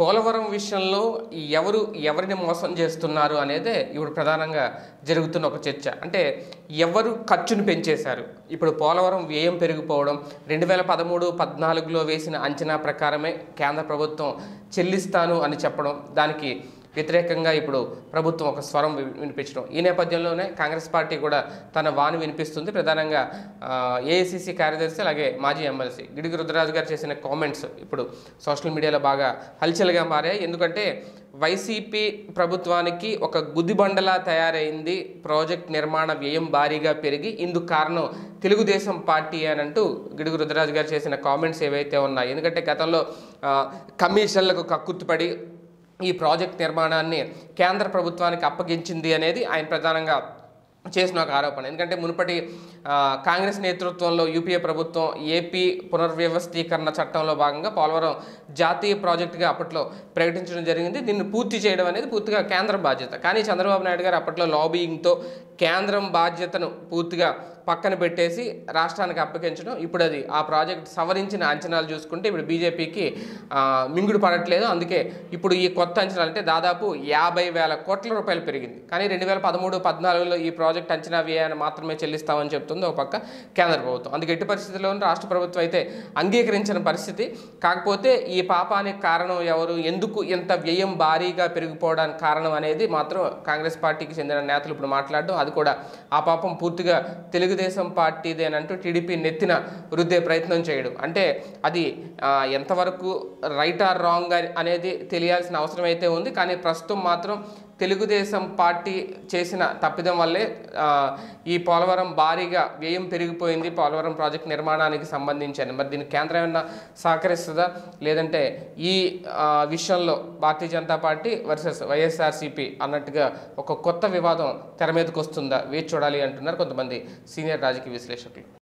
పోలవరం విషయంలో ఎవరు ఎవరిని మోసం చేస్తున్నారు అనేదే ఇప్పుడు ప్రధానంగా జరుగుతున్న ఒక చర్చ. అంటే ఎవరు ఖర్చును పెంచేశారు? ఇప్పుడు పోలవరం వ్యయం పెరిగిపోవడం రెండు వేల పదమూడు పద్నాలుగులో వేసిన అంచనా ప్రకారమే కేంద్ర ప్రభుత్వం చెల్లిస్తాను అని చెప్పడం దానికి వ్యతిరేకంగా ఇప్పుడు ప్రభుత్వం ఒక స్వరం వి- వినిపించడం. ఈ నేపథ్యంలోనే కాంగ్రెస్ పార్టీ కూడా తన వాణి వినిపిస్తుంది. ప్రధానంగా ఏఐసిసి కార్యదర్శి అలాగే మాజీ ఎమ్మెల్సీ గిడిగి రుద్రరాజు గారు చేసిన కామెంట్స్ ఇప్పుడు సోషల్ మీడియాలో బాగా హల్చల్గా మారాయి. ఎందుకంటే వైసీపీ ప్రభుత్వానికి ఒక గుదిబండలా తయారైంది. ప్రాజెక్ట్ నిర్మాణ వ్యయం భారీగా పెరిగి ఇందుకు కారణం తెలుగుదేశం పార్టీ అని అంటూ గిడుగు రుద్రరాజు గారు చేసిన కామెంట్స్ ఏవైతే ఉన్నాయి. ఎందుకంటే గతంలో కమిషన్లకు కక్కుత్తుపడి ఈ ప్రాజెక్ట్ నిర్మాణాన్ని కేంద్ర ప్రభుత్వానికి అప్పగించింది అనేది ఆయన ప్రధానంగా చేసిన ఒక ఆరోపణ. ఎందుకంటే మునుపటి కాంగ్రెస్ నేతృత్వంలో యూపీఏ ప్రభుత్వం ఏపీ పునర్వ్యవస్థీకరణ చట్టంలో భాగంగా పోలవరం జాతీయ ప్రాజెక్టుగా అప్పట్లో ప్రకటించడం జరిగింది. దీన్ని పూర్తి చేయడం అనేది పూర్తిగా కేంద్ర బాధ్యత. కానీ చంద్రబాబు నాయుడు గారు అప్పట్లో లాబీయింగ్తో కేంద్రం బాధ్యతను పూర్తిగా పక్కన పెట్టేసి రాష్ట్రానికి అప్పగించడం. ఇప్పుడు అది ఆ ప్రాజెక్ట్ సవరించిన అంచనాలు చూసుకుంటే ఇప్పుడు బీజేపీకి మింగుడు పడట్లేదు. అందుకే ఇప్పుడు ఈ కొత్త అంచనాలు అంటే దాదాపు యాభై వేల కోట్ల రూపాయలు పెరిగింది. కానీ రెండు వేల పదమూడు పద్నాలుగులో ఈ ప్రాజెక్ట్ అంచనా వ్యయాన్ని మాత్రమే చెల్లిస్తామని చెప్తుంది ఒక పక్క కేంద్ర ప్రభుత్వం. అందుకే ఎట్టి పరిస్థితుల్లోనూ రాష్ట్ర ప్రభుత్వం అయితే అంగీకరించిన పరిస్థితి. కాకపోతే ఈ పాపానికి కారణం ఎవరు? ఎందుకు ఇంత వ్యయం భారీగా పెరిగిపోవడానికి కారణం అనేది మాత్రం కాంగ్రెస్ పార్టీకి చెందిన నేతలు ఇప్పుడు మాట్లాడడం. అది కూడా ఆ పాపం పూర్తిగా తెలుగుదేశం పార్టీదేనంటూ టీడీపీ నెత్తిన రుద్దే ప్రయత్నం చేయడం. అంటే అది ఎంతవరకు రైట్ ఆర్ రాంగ్ అనేది తెలియాల్సిన అవసరం అయితే ఉంది. కానీ ప్రస్తుతం మాత్రం తెలుగుదేశం పార్టీ చేసిన తప్పిదం వల్లే ఈ పోలవరం భారీగా వ్యయం పెరిగిపోయింది. పోలవరం ప్రాజెక్ట్ నిర్మాణానికి సంబంధించి మరి దీనికి కేంద్రం ఏమన్నా సహకరిస్తుందా? లేదంటే ఈ విషయంలో Bharatiya Janata Party versus YSRCP అన్నట్టుగా ఒక కొత్త వివాదం తెర మీదకి వస్తుందా వేచి చూడాలి అంటున్నారు కొంతమంది సీనియర్ రాజకీయ విశ్లేషకులు.